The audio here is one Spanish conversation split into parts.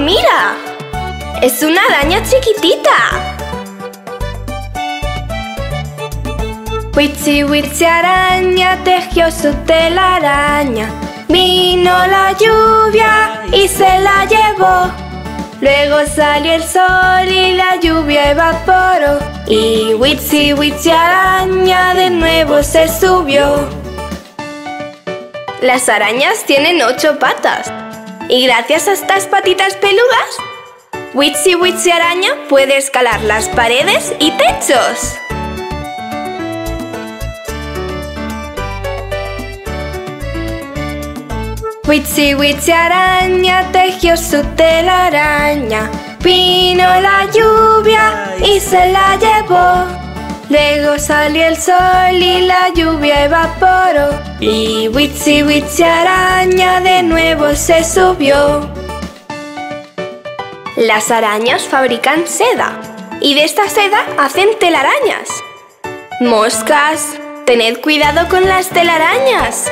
mira! ¡Es una araña chiquitita! Witsi Witsi araña tejió su telaraña. Vino la lluvia y se la llevó. Luego salió el sol y la lluvia evaporó. Y Witsi Witsi araña de nuevo se subió. Las arañas tienen ocho patas. Y gracias a estas patitas peludas, Witsi Witsi araña puede escalar las paredes y techos. Witsi Witsi araña tejió su telaraña. Vino la lluvia y se la llevó. Luego salió el sol y la lluvia evaporó. Y Witsi Witsi araña de nuevo se subió. Las arañas fabrican seda. Y de esta seda hacen telarañas. Moscas, tened cuidado con las telarañas.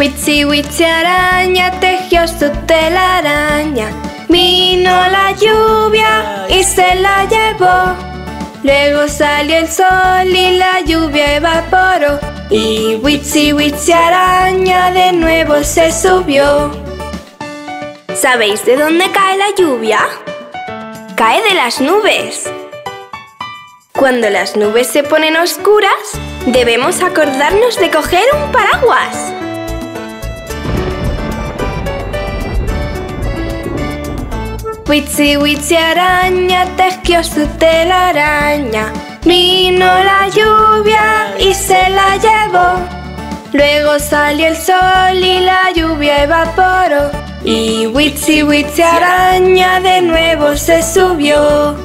Witsi Witsi araña tejió su telaraña. Vino la lluvia y se la llevó. Luego salió el sol y la lluvia evaporó. Y Witsi Witsi araña de nuevo se subió. ¿Sabéis de dónde cae la lluvia? Cae de las nubes. Cuando las nubes se ponen oscuras, debemos acordarnos de coger un paraguas. Witsi witsi araña te tejió su telaraña. Vino la lluvia y se la llevó. Luego salió el sol y la lluvia evaporó. Y witsi witsi araña de nuevo se subió.